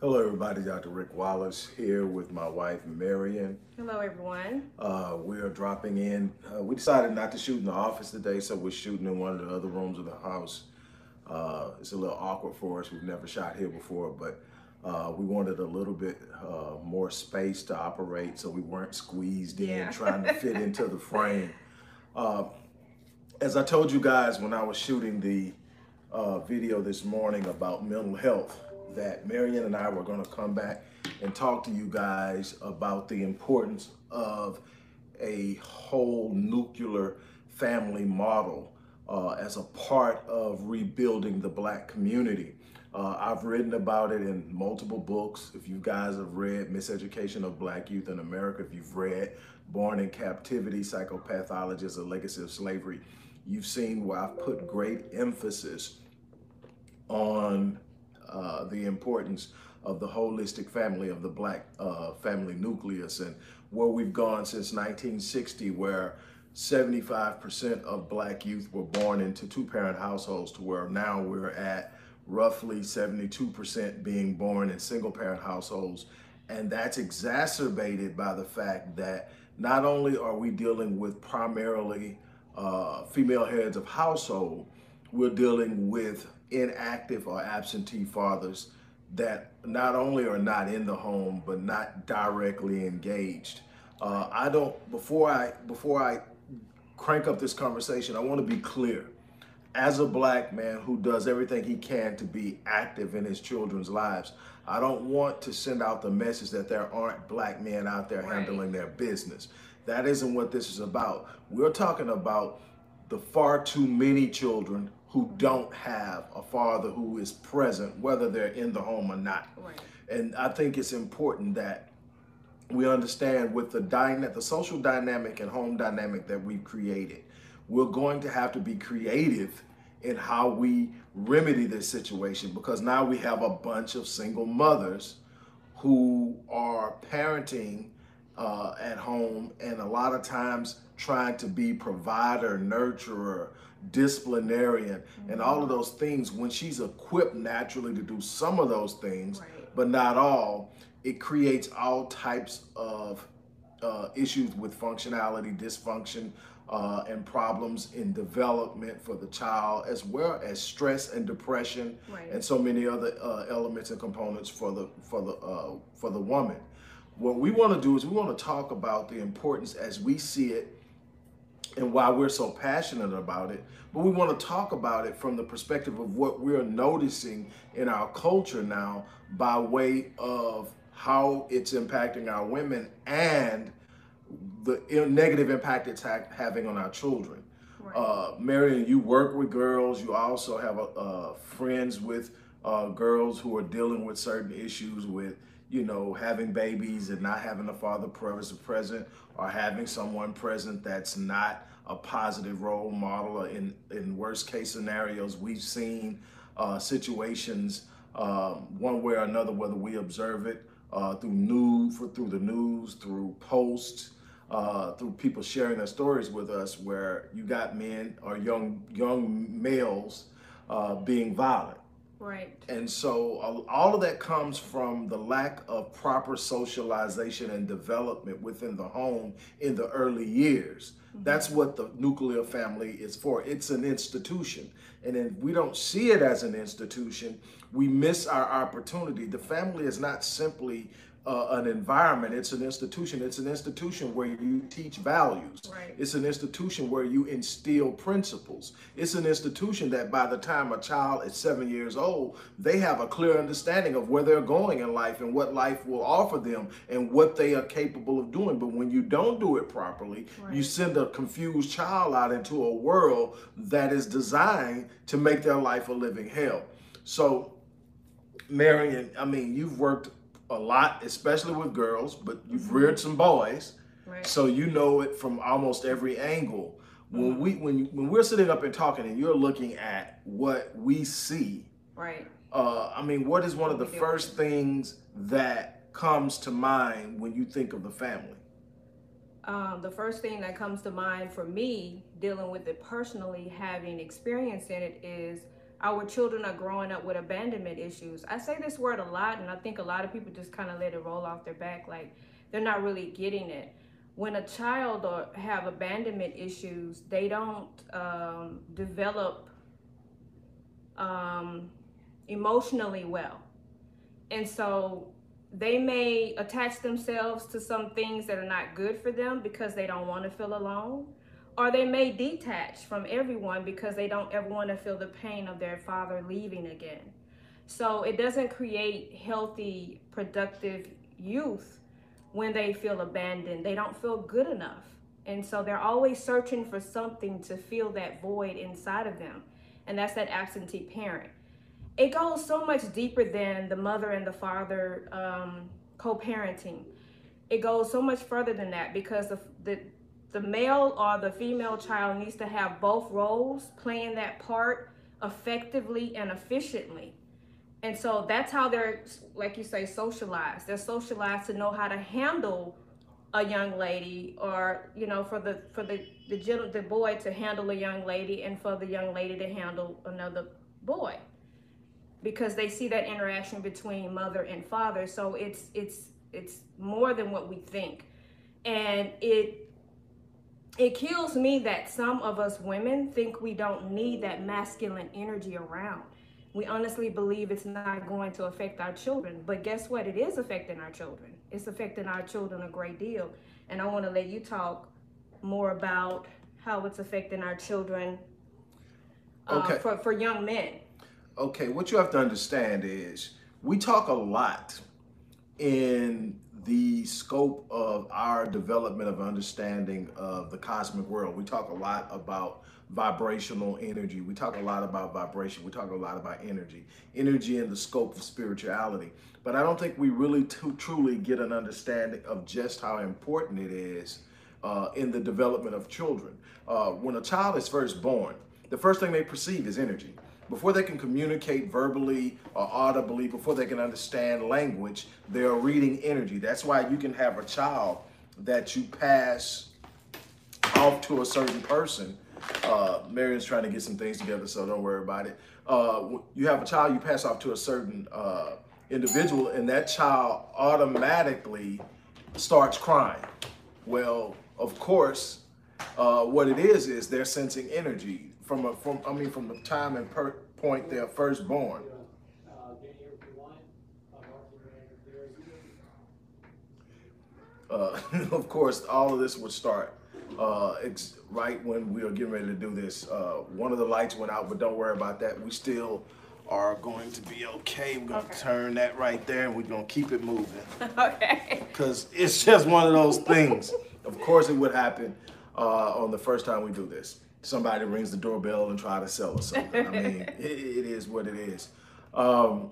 Hello, everybody. Dr. Rick Wallace here with my wife, Marion. Hello, everyone. Uh, we are dropping in. Uh, we decided not to shoot in the office today, so we're shooting in one of the other rooms of the house. Uh, it's a little awkward for us. We've never shot here before, but uh, we wanted a little bit uh, more space to operate so we weren't squeezed in Yeah. trying to fit into the frame. Uh, as I told you guys when I was shooting the uh, video this morning about mental health, that Marion and I were going to come back and talk to you guys about the importance of a whole nuclear family model uh, as a part of rebuilding the black community. Uh, I've written about it in multiple books. If you guys have read Miseducation of Black Youth in America, if you've read Born in Captivity, Psychopathology as a Legacy of Slavery, you've seen where I've put great emphasis on uh, the importance of the holistic family of the black uh, family nucleus. And where we've gone since 1960 where 75% of black youth were born into two parent households to where now we're at roughly 72% being born in single parent households. And that's exacerbated by the fact that not only are we dealing with primarily uh, female heads of household we're dealing with inactive or absentee fathers that not only are not in the home but not directly engaged. Uh, I don't before I before I crank up this conversation, I want to be clear. As a black man who does everything he can to be active in his children's lives, I don't want to send out the message that there aren't black men out there Right. handling their business. That isn't what this is about. We're talking about the far too many children who don't have a father who is present, whether they're in the home or not. Right. And I think it's important that we understand with the dyna- the social dynamic and home dynamic that we've created, we're going to have to be creative in how we remedy this situation because now we have a bunch of single mothers who are parenting uh, at home and a lot of times trying to be provider, nurturer, disciplinarian, and all of those things. When she's equipped naturally to do some of those things, Right. but not all, it creates all types of uh, issues with functionality, dysfunction, uh, and problems in development for the child, as well as stress and depression, Right. and so many other uh, elements and components for the for the uh, for the woman. What we want to do is we want to talk about the importance as we see it and why we're so passionate about it. But we want to talk about it from the perspective of what we're noticing in our culture now by way of how it's impacting our women and the negative impact it's ha- having on our children. Right. Uh, Marion, you work with girls. You also have a, uh, friends with uh, girls who are dealing with certain issues with, you know, having babies and not having a father present, or having someone present that's not a positive role model. In in worst case scenarios, we've seen uh, situations um, one way or another, whether we observe it uh, through news, through the news, through posts uh, through people sharing their stories with us, where you got men or young young males uh, being violent, Right. and so all of that comes from the lack of proper socialization and development within the home in the early years. Mm-hmm. That's what the nuclear family is for. It's an institution, and if we don't see it as an institution, we miss our opportunity. The family is not simply uh, an environment. It's an institution. It's an institution where you teach values. Right. It's an institution where you instill principles. It's an institution that by the time a child is seven years old, they have a clear understanding of where they're going in life and what life will offer them and what they are capable of doing. But when you don't do it properly, you send a confused child out into a world that is designed to make their life a living hell. So Marion, I mean, you've worked a lot, especially with girls, but you've reared some boys, Right. so you know it from almost every angle. When we when when we're sitting up and talking, and you're looking at what we see, Right. uh, I mean, what is one of the first things that comes to mind when you think of the family? Um, the first thing that comes to mind for me, dealing with it personally, having experience in it, is our children are growing up with abandonment issues. I say this word a lot, and I think a lot of people just kind of let it roll off their back, like they're not really getting it. When a child or have abandonment issues, they don't um, develop um, emotionally well, and so they may attach themselves to some things that are not good for them because they don't want to feel alone or they may detach from everyone because they don't ever want to feel the pain of their father leaving again. So it doesn't create healthy, productive youth when they feel abandoned. They don't feel good enough. And so they're always searching for something to fill that void inside of them. And that's that absentee parent. It goes so much deeper than the mother and the father um, co parenting. It goes so much further than that because the, the, the male or the female child needs to have both roles playing that part effectively and efficiently. And so that's how they're, like you say, socialized. They're socialized to know how to handle a young lady or, you know, for the, for the, the, the boy to handle a young lady and for the young lady to handle another boy because they see that interaction between mother and father. So it's, it's, it's more than what we think. And it it kills me that some of us women think we don't need that masculine energy around. We honestly believe it's not going to affect our children. But guess what? It is affecting our children. It's affecting our children a great deal. And I want to let you talk more about how it's affecting our children uh, okay. for, for young men. Okay, what you have to understand is we talk a lot in the scope of our development of understanding of the cosmic world. We talk a lot about vibrational energy. We talk a lot about vibration. We talk a lot about energy, energy in the scope of spirituality. But I don't think we really truly get an understanding of just how important it is uh, in the development of children. Uh, when a child is first born, the first thing they perceive is energy before they can communicate verbally or audibly, before they can understand language, they're reading energy. That's why you can have a child that you pass off to a certain person. Uh, Marion's trying to get some things together, so don't worry about it. Uh, you have a child you pass off to a certain uh, individual, and that child automatically starts crying. Well, of course, uh, what it is is they're sensing energy from a from I mean from the time and per point they're first born. Uh, of course, all of this would start uh, it's right when we are getting ready to do this. Uh, one of the lights went out, but don't worry about that. We still are going to be okay. We're going to okay. turn that right there and we're going to keep it moving. okay. Because it's just one of those things. of course, it would happen uh, on the first time we do this somebody rings the doorbell and try to sell us something. I mean, it, it is what it is. Um,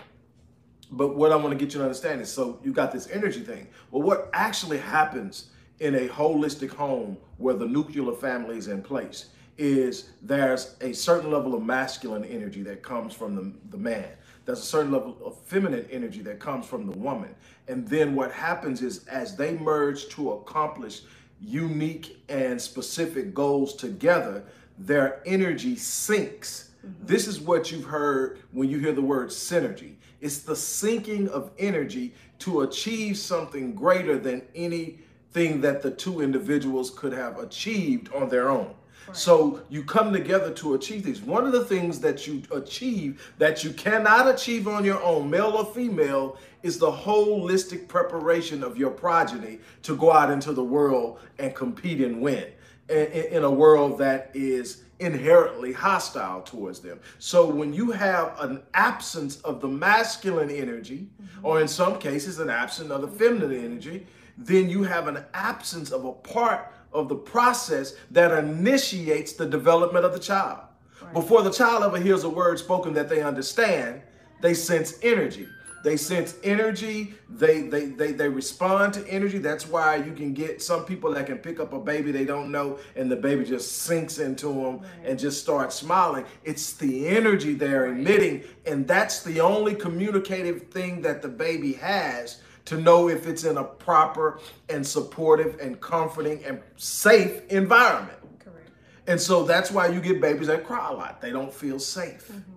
but what I want to get you to understand is so you got this energy thing. Well, what actually happens in a holistic home where the nuclear family is in place is there's a certain level of masculine energy that comes from the, the man. There's a certain level of feminine energy that comes from the woman. And then what happens is as they merge to accomplish unique and specific goals together, their energy syncs. Mm-hmm. This is what you've heard when you hear the word synergy. It's the syncing of energy to achieve something greater than anything that the two individuals could have achieved on their own. Right. So you come together to achieve these. One of the things that you achieve that you cannot achieve on your own, male or female, is the holistic preparation of your progeny to go out into the world and compete and win in a world that is inherently hostile towards them. So when you have an absence of the masculine energy, mm-hmm. or in some cases an absence of the feminine energy, then you have an absence of a part of the process that initiates the development of the child. Right. Before the child ever hears a word spoken that they understand, they sense energy. They sense energy. They, they, they, they respond to energy. That's why you can get some people that can pick up a baby they don't know and the baby just sinks into them right. and just starts smiling. It's the energy they're emitting. And that's the only communicative thing that the baby has to know if it's in a proper and supportive and comforting and safe environment. Correct. And so that's why you get babies that cry a lot. They don't feel safe. Mm-hmm.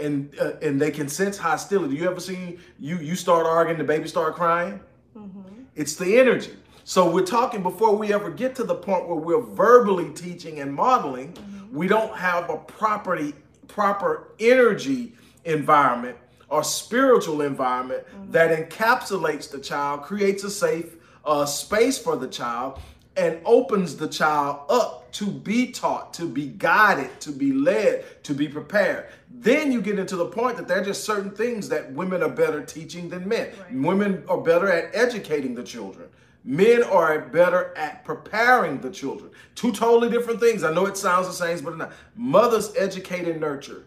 And uh, and they can sense hostility. You ever seen you you start arguing, the baby start crying? It's the energy. So we're talking before we ever get to the point where we're verbally teaching and modeling, we don't have a property proper energy environment or spiritual environment that encapsulates the child, creates a safe uh, space for the child, and opens the child up to be taught, to be guided, to be led, to be prepared. Then you get into the point that there are just certain things that women are better teaching than men. Right. Women are better at educating the children. Men are better at preparing the children. Two totally different things. I know it sounds the same, but it's not. Mothers educate and nurture.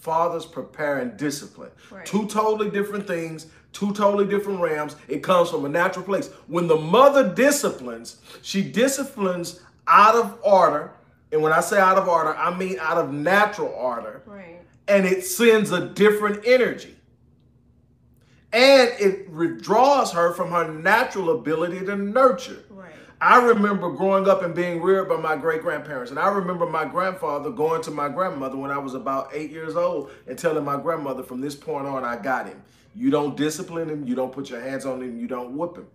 Fathers prepare and discipline. Right. Two totally different things, two totally different realms. It comes from a natural place. When the mother disciplines, she disciplines out of order. And when I say out of order, I mean out of natural order. Right. And it sends a different energy. And it withdraws her from her natural ability to nurture. Right. I remember growing up and being reared by my great grandparents. And I remember my grandfather going to my grandmother when I was about eight years old and telling my grandmother, from this point on, I got him. You don't discipline him, you don't put your hands on him, you don't whoop him.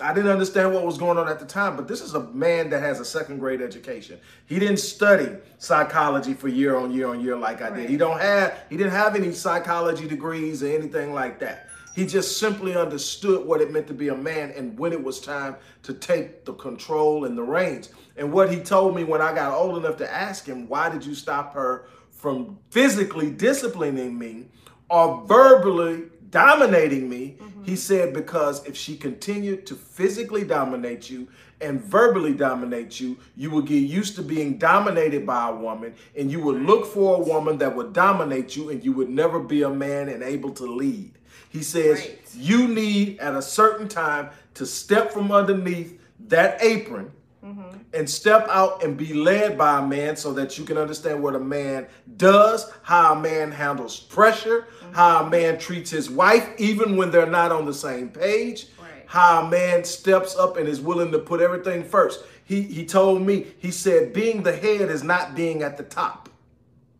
I didn't understand what was going on at the time, but this is a man that has a second grade education. He didn't study psychology for year on year on year like I did. He don't have he didn't have any psychology degrees or anything like that. He just simply understood what it meant to be a man and when it was time to take the control and the reins. And what he told me when I got old enough to ask him, why did you stop her from physically disciplining me or verbally dominating me? He said, because if she continued to physically dominate you and verbally dominate you, you would get used to being dominated by a woman and you would look for a woman that would dominate you and you would never be a man and able to lead. He says, Right. you need at a certain time to step from underneath that apron Mm-hmm. and step out and be led by a man so that you can understand what a man does, how a man handles pressure, mm-hmm. how a man treats his wife, even when they're not on the same page, Right. how a man steps up and is willing to put everything first. He, he told me, he said, being the head is not being at the top.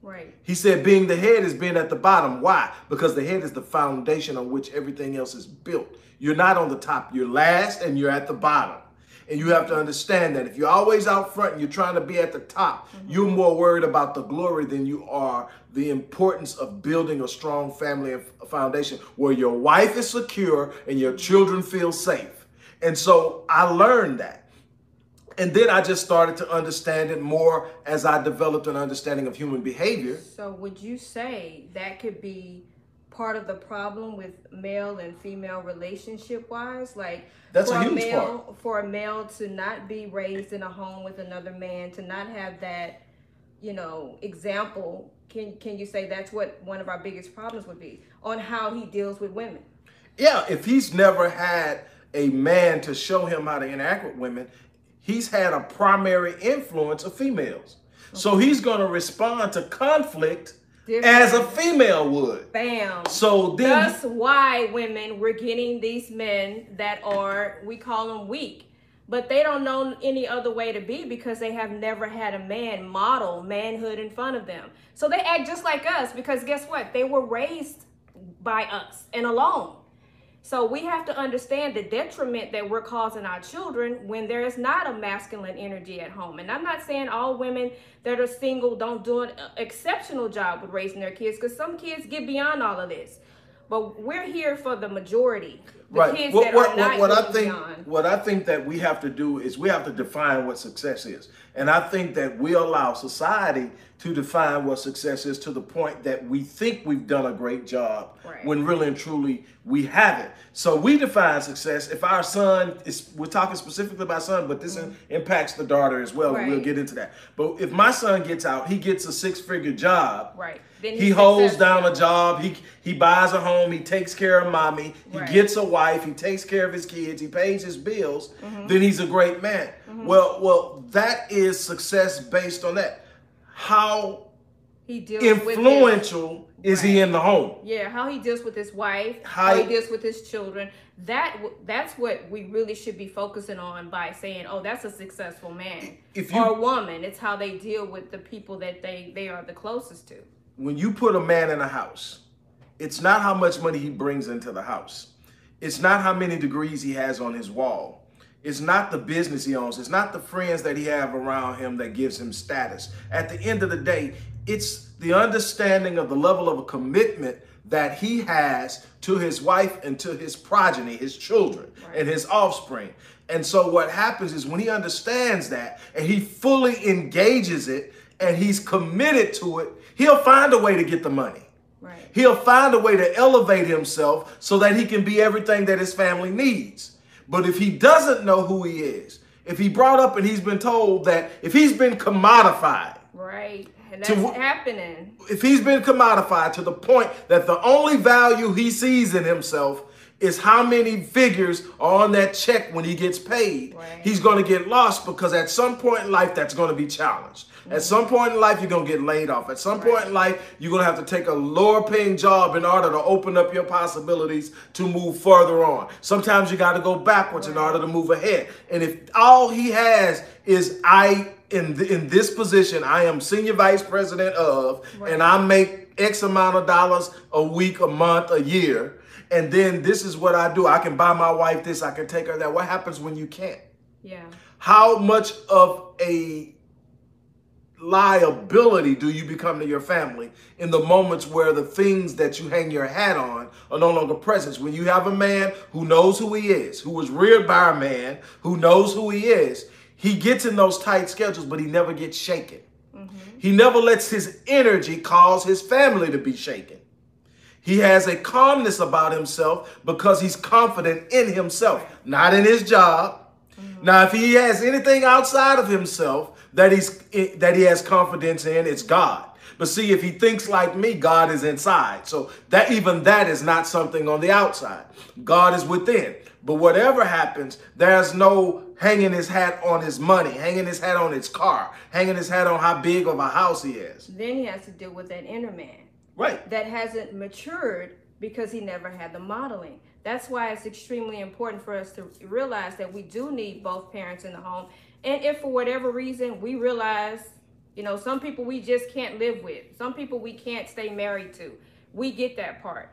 Right. He said being the head is being at the bottom. Why? Because the head is the foundation on which everything else is built. You're not on the top, you're last and you're at the bottom. And you have to understand that if you're always out front and you're trying to be at the top, mm-hmm. you're more worried about the glory than you are the importance of building a strong family foundation where your wife is secure and your children feel safe. And so I learned that. And then I just started to understand it more as I developed an understanding of human behavior. So would you say that could be part of the problem with male and female relationship wise? Like That's a for huge male for a male to not be raised in a home with another man, to not have that, you know, example, can can you say that's what one of our biggest problems would be on how he deals with women? Yeah, if he's never had a man to show him how to interact with women, he's had a primary influence of females. So he's going to respond to conflict as a female would. Bam. So then That's why women we're getting these men that are we call them weak, but they don't know any other way to be because they have never had a man model manhood in front of them. So they act just like us because guess what? They were raised by us and alone. So we have to understand the detriment that we're causing our children when there is not a masculine energy at home. And I'm not saying all women that are single don't do an exceptional job with raising their kids because some kids get beyond all of this. But we're here for the majority, the right. kids What, that what, are not what, what I think beyond. what I think that we have to do is we have to define what success is. And I think that we allow society to define what success is to the point that we think we've done a great job Right. when really and truly we haven't. So we define success. If our son is, we're talking specifically about son, but this impacts the daughter as well. and We'll get into that. But if my son gets out, he gets a six figure job. Right. Then He holds successful. down a job. He he buys a home. He takes care of mommy. He Right. gets a wife. He takes care of his kids. He pays his bills. Mm-hmm. Then he's a great man. Well, well, that is success based on that. How He deals with his, influential is he in the home? yeah, how he deals with his wife, How how, he deals with his children. That that's what we really should be focusing on by saying, "Oh, that's a successful man If you- or a woman." It's how they deal with the people that they they are the closest to. when you put a man in a house, it's not how much money he brings into the house. It's not how many degrees he has on his wall. It's not the business he owns. It's not the friends that he have around him that gives him status. At the end of the day, it's the understanding of the level of a commitment that he has to his wife and to his progeny, his children right. and his offspring. And so what happens is when he understands that and he fully engages it and he's committed to it, he'll find a way to get the money. Right. He'll find a way to elevate himself so that he can be everything that his family needs. But if he doesn't know who he is, if he brought up and he's been told that if he's been commodified, right, and that's to, happening. If he's been commodified to the point that the only value he sees in himself is how many figures are on that check when he gets paid. Right. He's going to get lost because at some point in life, that's going to be challenged. At some point in life, you're going to get laid off. At some right. point in life, you're going to have to take a lower paying job in order to open up your possibilities to move further on. Sometimes you got to go backwards right. in order to move ahead. And if all he has is I in the, in this position, I am senior vice president of, and I make X amount of dollars a week, a month, a year and then this is what I do. I can buy my wife this, I can take her that. What happens when you can't? Yeah. How much of a liability do you become to your family in the moments where the things that you hang your hat on are no longer present? When you have a man who knows who he is, who was reared by a man who knows who he is, he gets in those tight schedules, but he never gets shaken. Mm-hmm. He never lets his energy cause his family to be shaken. He has a calmness about himself because he's confident in himself, not in his job. Mm-hmm. Now, if he has anything outside of himself that he's that he has confidence in, it's God. But see, if he thinks like me, God is inside. So that even that is not something on the outside. God is within. But whatever happens, there's no hanging his hat on his money, hanging his hat on his car, hanging his hat on how big of a house he is. Then he has to deal with that inner man. Right. That hasn't matured because he never had the modeling. That's why it's extremely important for us to realize that we do need both parents in the home. And if for whatever reason we realize, you know, some people we just can't live with, some people we can't stay married to, we get that part.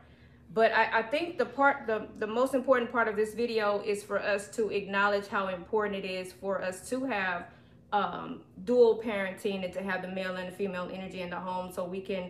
But I, I think the part, the, the most important part of this video is for us to acknowledge how important it is for us to have um, dual parenting and to have the male and the female energy in the home so we can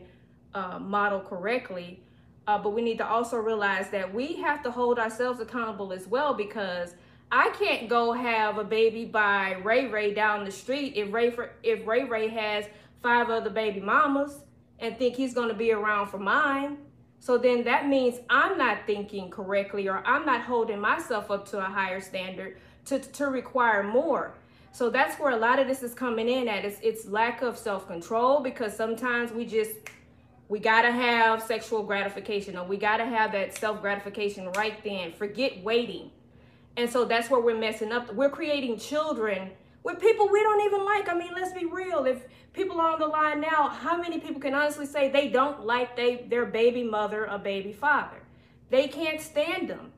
uh, model correctly. Uh, but we need to also realize that we have to hold ourselves accountable as well because I can't go have a baby by Ray Ray down the street if Ray if Ray Ray has five other baby mamas and think he's going to be around for mine. So then that means I'm not thinking correctly or I'm not holding myself up to a higher standard to, to require more. So that's where a lot of this is coming in at. It's, it's lack of self-control because sometimes we just we gotta have sexual gratification or we gotta have that self gratification right then. Forget waiting. And so that's where we're messing up. We're creating children with people we don't even like. I mean, let's be real. If people are on the line now, how many people can honestly say they don't like they, their baby mother or baby father? They can't stand them.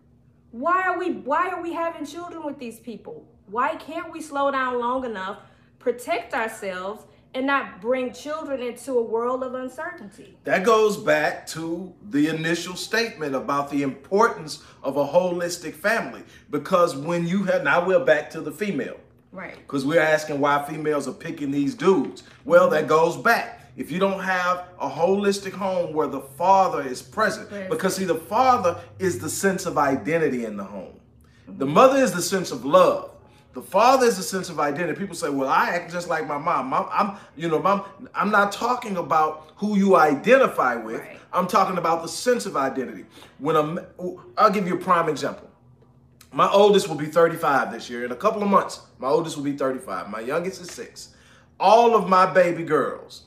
Why are we why are we having children with these people? Why can't we slow down long enough, protect ourselves, and not bring children into a world of uncertainty. That goes back to the initial statement about the importance of a holistic family. Because when you have, now we're back to the female. Right. Because we're asking why females are picking these dudes. Well, that goes back. If you don't have a holistic home where the father is present, because see, the father is the sense of identity in the home, the mother is the sense of love. The father is a sense of identity. People say, "Well, I act just like my mom." Mom, I'm, you know, mom. I'm not talking about who you identify with. Right. I'm talking about the sense of identity. When I'm, I'll give you a prime example. My oldest will be 35 this year. In a couple of months, my oldest will be 35. My youngest is six. All of my baby girls,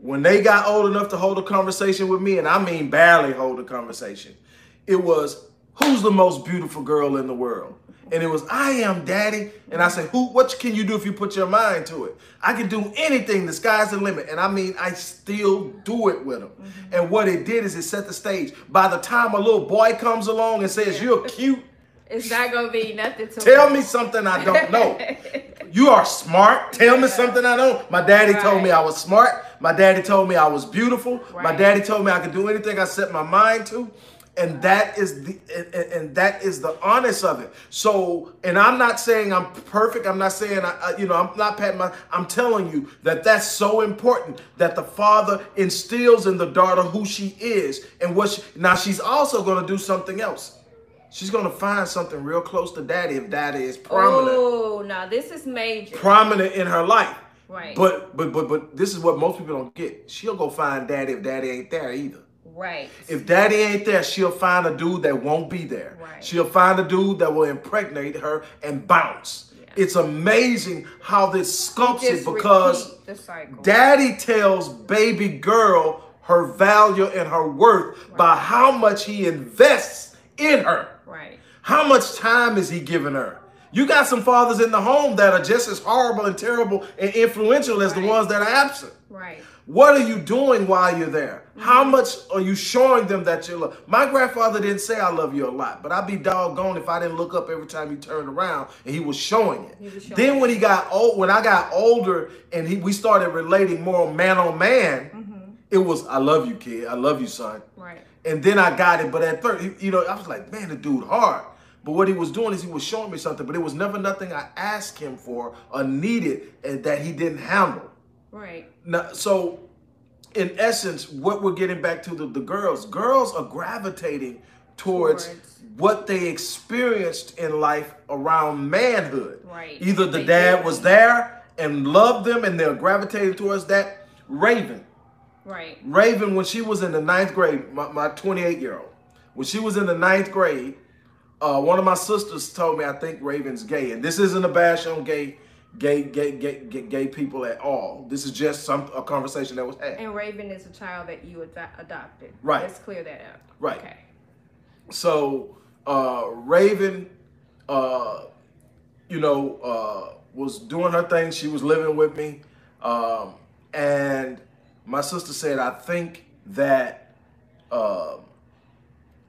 when they got old enough to hold a conversation with me, and I mean barely hold a conversation, it was, "Who's the most beautiful girl in the world?" And it was I am daddy. And I said, Who what can you do if you put your mind to it? I can do anything. The sky's the limit. And I mean, I still do it with him. Mm-hmm. And what it did is it set the stage. By the time a little boy comes along and says, You're cute. It's not gonna be nothing to Tell me something I don't know. you are smart. Tell me something I don't. My daddy right. told me I was smart. My daddy told me I was beautiful. My daddy told me I could do anything I set my mind to. And that is the and, and- that is the honest of it. So, and I'm not saying I'm perfect. I'm not saying I, I- you know, I'm not patting my. I'm telling you that that's so important that the father instills in the daughter who she is and what. She, now she's also going to do something else. She's going to find something real close to daddy if daddy is prominent Oh, now this is major. prominent in her life. Right. But but but but this is what most people don't get. She'll go find daddy if daddy ain't there either. Right. If daddy ain't there, she'll find a dude that won't be there. Right. She'll find a dude that will impregnate her and bounce. Yeah. It's amazing how this sculpts it because repeat the cycle. daddy tells baby girl her value and her worth by how much he invests in her. right. How much time is he giving her? You got some fathers in the home that are just as horrible and terrible and influential as the ones that are absent. Right. What are you doing while you're there? How mm-hmm. much are you showing them that you love? My grandfather didn't say I love you a lot, but I'd be doggone if I didn't look up every time he turned around and he was showing it. Was showing then when he got old, when I got older and he we started relating more man on man, mm-hmm. it was I love you, kid. I love you, son. Right. And then I got it, but at third, he- you know, I was like, man, the dude hard. But what he was doing is he was showing me something, but it was never nothing I asked him for or needed and that he didn't handle. Right. Now, so in essence, what we're getting back to the, the girls, girls are gravitating towards, Towards. what they experienced in life around manhood. Right. Either the They dad was there and loved them and they're gravitating towards that. Raven. Right. Raven, when she was in the ninth grade, my, my 28 year old, when she was in the ninth grade, uh, one of my sisters told me I think Raven's gay, and this isn't a bash on gay, gay, gay, gay, gay, gay people at all. This is just some a conversation that was had. And Raven is a child that you ad- adopted. Right. Let's clear that up. Right. Okay. So uh, Raven, uh, you know, uh, was doing her thing. She was living with me, um, and my sister said, "I think that, uh,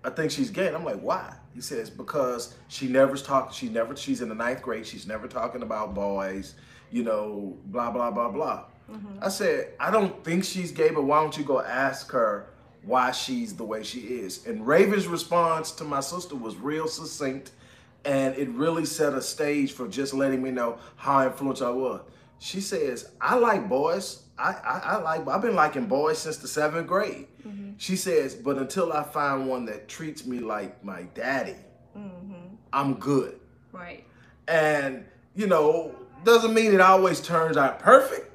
I think she's gay." And I'm like, "Why?" He says, "Because she never's talking. She never. She's in the ninth grade. She's never talking about boys. You know, blah blah blah blah." Mm-hmm. I said, "I don't think she's gay, but why don't you go ask her?" why she's the way she is. And Raven's response to my sister was real succinct and it really set a stage for just letting me know how influential I was. She says, I like boys. I, I, I like I've been liking boys since the seventh grade. Mm-hmm. She says, but until I find one that treats me like my daddy, mm-hmm. I'm good. Right. And you know, doesn't mean it always turns out perfect.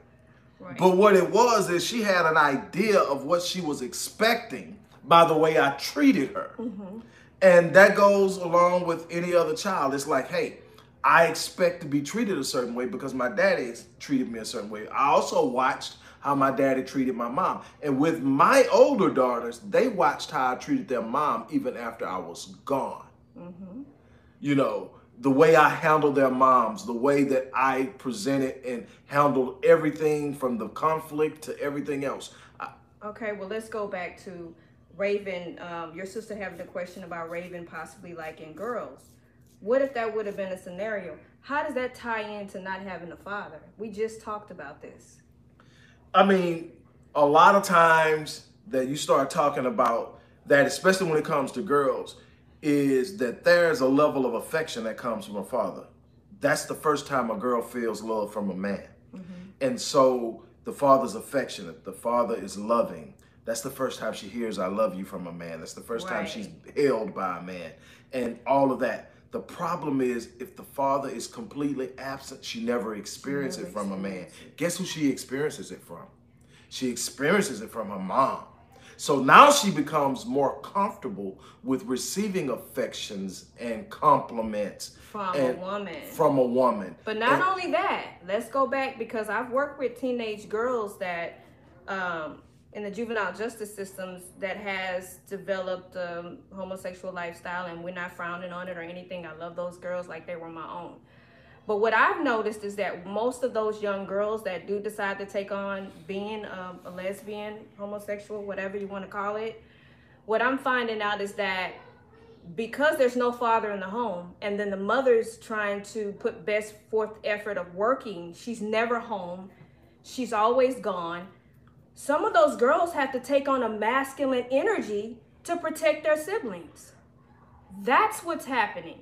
Right. But what it was is she had an idea of what she was expecting by the way I treated her. Mm-hmm. And that goes along with any other child. It's like, hey, I expect to be treated a certain way because my daddy treated me a certain way. I also watched how my daddy treated my mom. And with my older daughters, they watched how I treated their mom even after I was gone you know, the way I handled their moms, the way that I presented and handled everything from the conflict to everything else. I, Okay, well, let's go back to Raven. Um, your sister having a question about Raven possibly liking girls. What if that would have been a scenario? How does that tie into not having a father? We just talked about this. I mean, a lot of times that you start talking about that, especially when it comes to girls, is that there's a level of affection that comes from a father. That's the first time a girl feels love from a man. Mm-hmm. And so the father's affectionate, the father is loving. That's the first time she hears I love you from a man. That's the first time she's held by a man. And all of that. The problem is if the father is completely absent, she never experiences it from a man. Guess who she experiences it from? She experiences it from her mom. So now she becomes more comfortable with receiving affections and compliments From and- a woman. from a woman. But not And- only that, let's go back because I've worked with teenage girls that, um, in the juvenile justice systems, that has developed a homosexual lifestyle, and we're not frowning on it or anything. I love those girls like they were my own. But what I've noticed is that most of those young girls that do decide to take on being um, a lesbian, homosexual, whatever you want to call it, what I'm finding out is that because there's no father in the home and then the mother's trying to put best forth effort of working she's never home she's always gone some of those girls have to take on a masculine energy to protect their siblings. That's what's happening.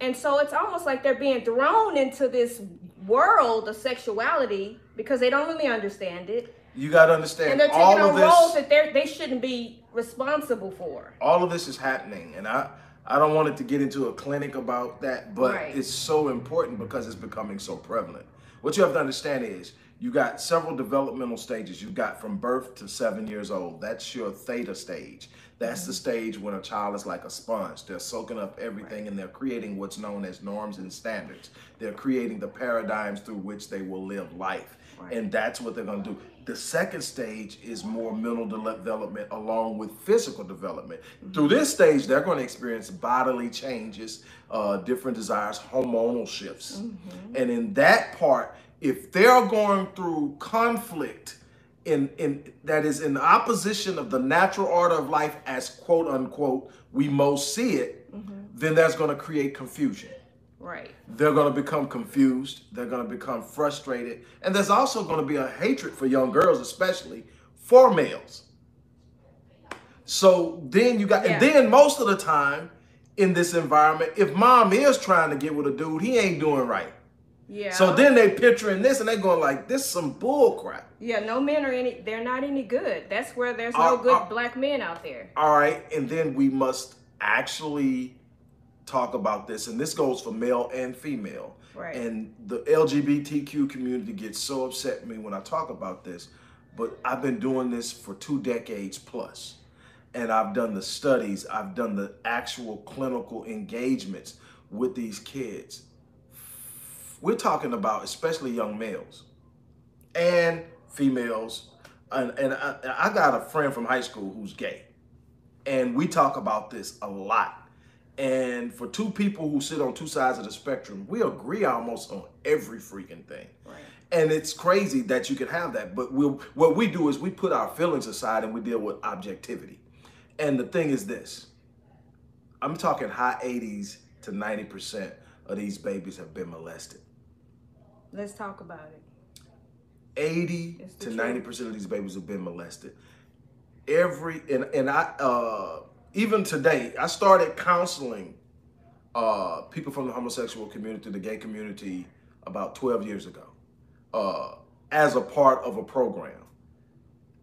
And so it's almost like they're being thrown into this world of sexuality because they don't really understand it. You got to understand And they're taking on this. roles that they they shouldn't be responsible for. all of this is happening and i i don't want it to get into a clinic about that but Right. it's so important because it's becoming so prevalent what you have to understand is you got several developmental stages. You've got from birth to seven years old. That's your theta stage. That's the mm-hmm. stage when a child is like a sponge. They're soaking up everything and they're creating what's known as norms and standards. They're creating the paradigms through which they will live life Right. and that's what they're going to do. The second stage is more mental development along with physical development. Mm-hmm. Through this stage, they're going to experience bodily changes, uh, different desires, hormonal shifts. Mm-hmm. And in that part, if they're going through conflict in, in that is in opposition of the natural order of life as quote unquote we most see it, mm-hmm. then that's going to create confusion Right. they're going to become confused they're going to become frustrated and there's also going to be a hatred for young girls especially for males so then you got Yeah. and then most of the time in this environment if mom is trying to get with a dude he ain't doing right Yeah. so then they picturing this and they going like this some bull crap Yeah, no men are any they're not any good. That's where there's Uh, no good uh, black men out there. All right, and then we must actually talk about this, and this goes for male and female. Right. And the LGBTQ community gets so upset with me when I talk about this, but I've been doing this for two decades plus, and I've done the studies, I've done the actual clinical engagements with these kids. We're talking about especially young males and females, and, and I, I got a friend from high school who's gay and we talk about this a lot. And for two people who sit on two sides of the spectrum, we agree almost on every freaking thing. Right. And it's crazy that you can have that, but we'll, what we do is we put our feelings aside and we deal with objectivity. And the thing is this I'm talking high 80s to 90% of these babies have been molested. Let's talk about it. 80 to 90 percent of these babies have been molested. Every and and i uh even today i started counseling uh people from the homosexual community the gay community about 12 years ago uh as a part of a program.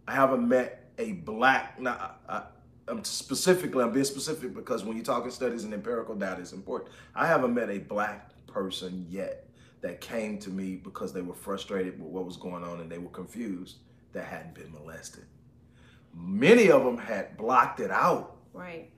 I haven't met a black now I, i'm specifically i'm being specific because when you're talking studies and empirical data is important. I haven't met a black person yet that came to me because they were frustrated with what was going on and they were confused that hadn't been molested. Many of them had blocked it out Right.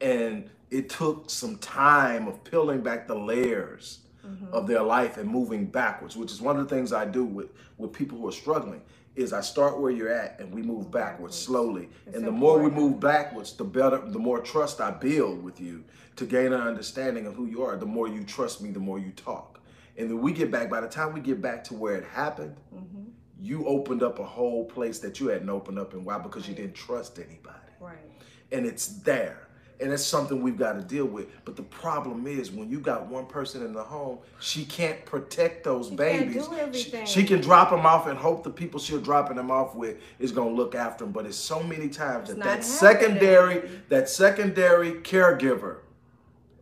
and it took some time of peeling back the layers mm-hmm. of their life and moving backwards, which is one of the things I do with, with people who are struggling is I start where you're at and we move backwards slowly. It's and the more we move backwards, the better, the more trust I build with you to gain an understanding of who you are. The more you trust me, the more you talk. And then we get back, by the time we get back to where it happened, mm-hmm. you opened up a whole place that you hadn't opened up. And why? Because you didn't trust anybody Right. and it's there. And it's something we've got to deal with. But the problem is when you got one person in the home, she can't protect those She babies. do She- everything. She, can drop them off and hope the people she's dropping them off with is going to look after them. But it's so many times that that happening. secondary, that secondary caregiver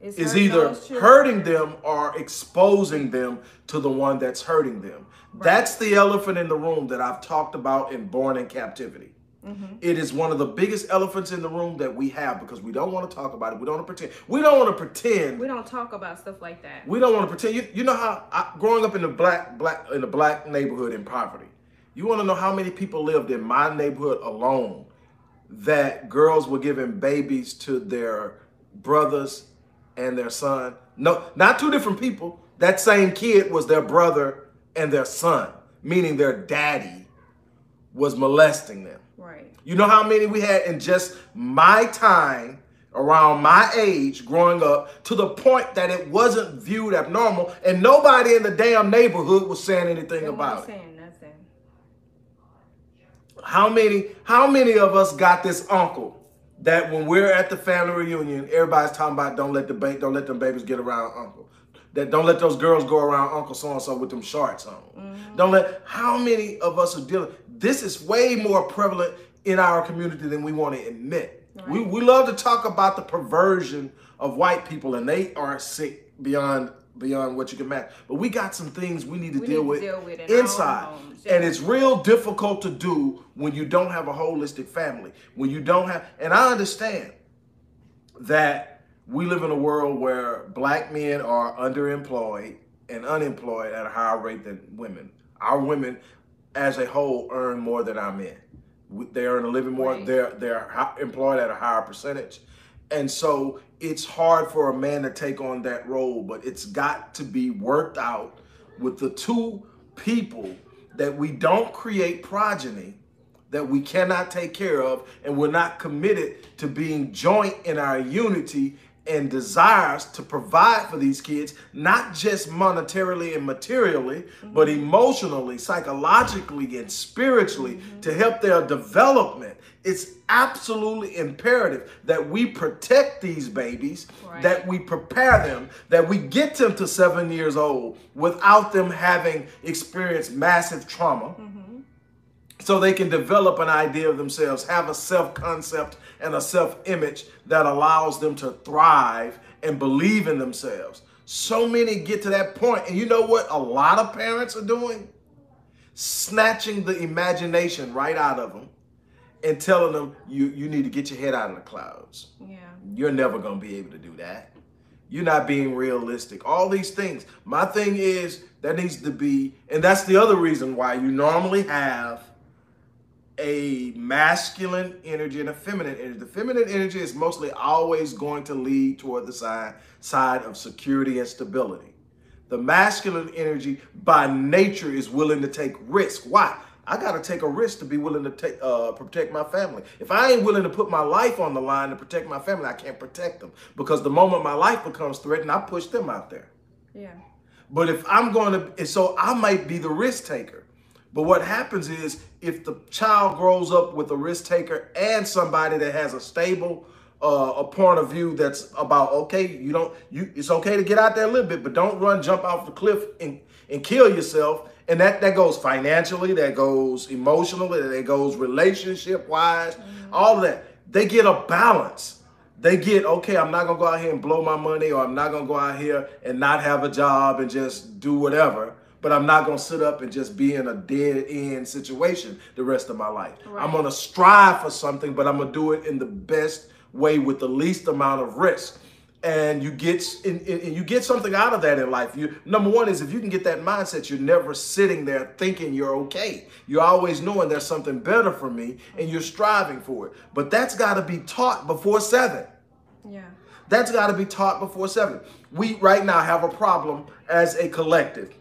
It's is either hurting them or exposing them to the one that's hurting them. That's the elephant in the room that I've talked about in Born in Captivity. Mm-hmm. It is one of the biggest elephants in the room that we have because we don't want to talk about it. We don't want to pretend. We don't want to pretend. We don't talk about stuff like that. We don't want to pretend. You, you know how I, growing up in the black black in the black neighborhood in poverty, you want to know how many people lived in my neighborhood alone that girls were giving babies to their brothers and their son. No, not two different people. That same kid was their brother and their son, meaning their daddy was molesting them. Right. You know how many we had in just my time around my age growing up to the point that it wasn't viewed abnormal and nobody in the damn neighborhood was saying anything They about it. saying nothing. How many how many of us got this uncle that when we're at the family reunion, everybody's talking about don't let the ba- don't let them babies get around uncle. That don't let those girls go around Uncle so and so with them shorts on. Mm-hmm. Don't let how many of us are dealing this is way more prevalent in our community than we want to admit. Right. We, we love to talk about the perversion of white people, and they are sick beyond beyond what you can imagine. But we got some things we need to, We deal, need to with deal with inside. And it's real difficult to do when you don't have a holistic family. When you don't have, and I understand that we live in a world where black men are underemployed and unemployed at a higher rate than women. Our women, as a whole, earn more than our men. They earn a living more. Right. They're they're employed at a higher percentage, and so it's hard for a man to take on that role. But it's got to be worked out with the two people that we don't create progeny that we cannot take care of, and we're not committed to being joint in our unity and desires to provide for these kids, not just monetarily and materially, but mm-hmm. emotionally, psychologically, and spiritually to help their development. It's absolutely imperative that we protect these babies, Right. that we prepare them, that we get them to seven years old without them having experienced massive trauma mm-hmm. so they can develop an idea of themselves, have a self concept and a self image that allows them to thrive and believe in themselves. So many get to that point, and you know what a lot of parents are doing? Snatching the imagination right out of them and telling them, you, you need to get your head out of the clouds. Yeah. You're never going to be able to do that. You're not being realistic. All these things. My thing is that needs to be, and that's the other reason why you normally have a masculine energy and a feminine energy. The feminine energy is mostly always going to lead toward the side side of security and stability. The masculine energy by nature is willing to take risk. Why? I got to take a risk to be willing to take uh, protect my family. If I ain't willing to put my life on the line to protect my family, I can't protect them because the moment my life becomes threatened, I push them out there. Yeah. But if I'm going to, so I might be the risk taker. But what happens is if the child grows up with a risk taker and somebody that has a stable, uh, a point of view that's about okay, you don't, you, it's okay to get out there a little bit, but don't run, jump off the cliff and and kill yourself. And that that goes financially, that goes emotionally, that goes relationship wise, mm-hmm. all of that. They get a balance. They get okay i'm not gonna go out here and blow my money or i'm not gonna go out here and not have a job and just do whatever but i'm not gonna sit up and just be in a dead end situation the rest of my life. I'm gonna strive for something but i'm gonna do it in the best way with the least amount of risk and you get and, you get something out of that in life. You number one is if you can get that mindset you're never sitting there thinking you're okay. You're always knowing there's something better for me and you're striving for it. But that's got to be taught before seven. Yeah. that's got to be taught before seven. We right now have a problem as a collective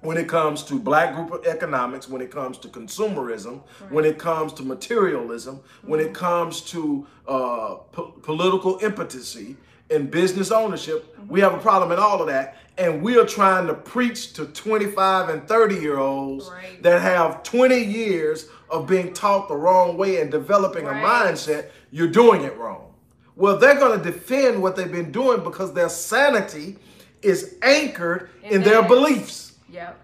when it comes to black group economics, when it comes to consumerism, when it comes to materialism, when it comes to uh, po- political impotency and business ownership. We have a problem in all of that. And we are trying to preach to 25 and 30 year olds Right. that have 20 years of being taught the wrong way and developing a mindset. You're doing it wrong. Well, they're going to defend what they've been doing because their sanity is anchored in, In their beliefs. Yep.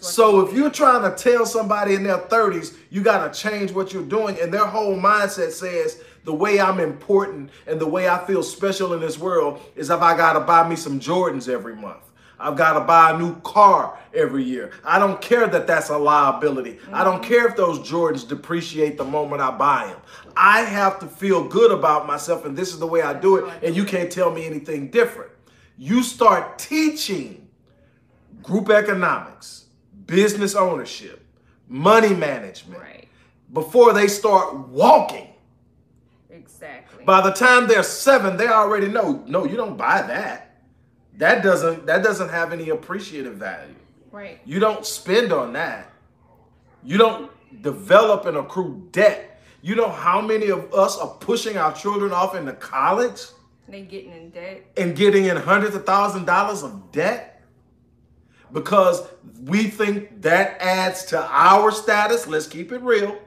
So if you're trying to tell somebody in their 30s, you got to change what you're doing, and their whole mindset says the way I'm important and the way I feel special in this world is if I got to buy me some Jordans every month. I've got to buy a new car every year. I don't care that that's a liability. I don't mm-hmm. care if those Jordans depreciate the moment I buy them. I have to feel good about myself, and this is the way I do it, and you can't tell me anything different. You start teaching group economics, business ownership, money management right. before they start walking. Exactly. By the time they're seven, they already know. No, you don't buy that. That doesn't that doesn't have any appreciative value. right. You don't spend on that. You don't develop and accrue debt. You know how many of us are pushing our children off into college They getting in debt. and getting in hundreds of thousand dollars of debt because we think that adds to our status. Let's keep it real.